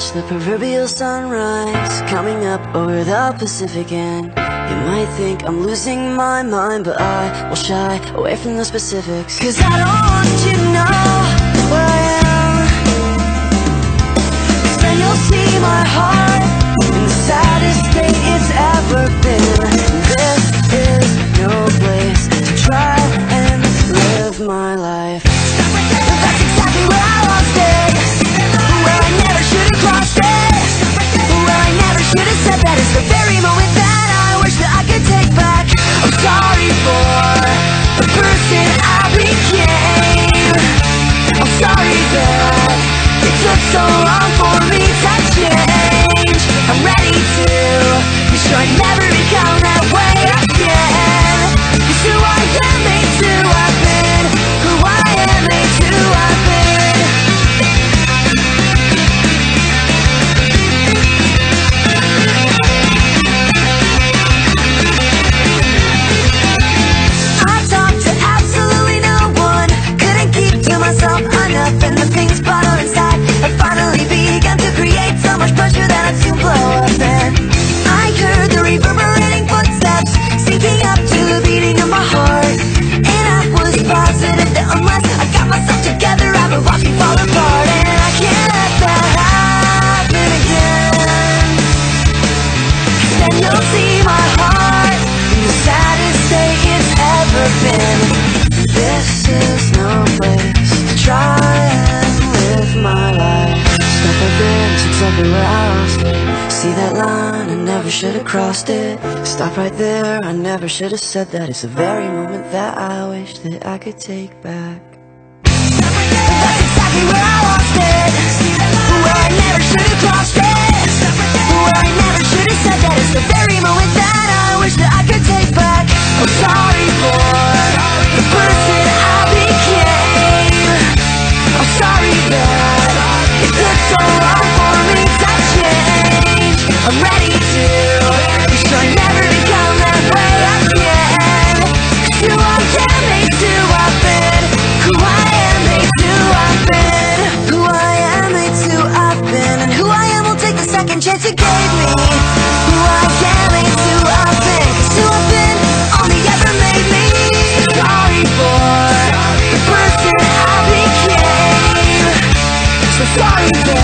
proverbial sunrise coming up over the Pacific and you might think I'm losing my mind but I will shy away from the specifics. Cause I don't want you to know then you'll see my heart the saddest it's ever been. This is no place to try and live my life. Step where I lost it. See that line, I never should have crossed it. Stop right there, I never should have said that. It's the very moment that I wish that I could take back. That's exactly where I lost it Where I I'm ready to I never become that way again. Who I am Who I am And who I am will take the second chance you gave me. Who I am only ever made me. Sorry for the person I became. So sorry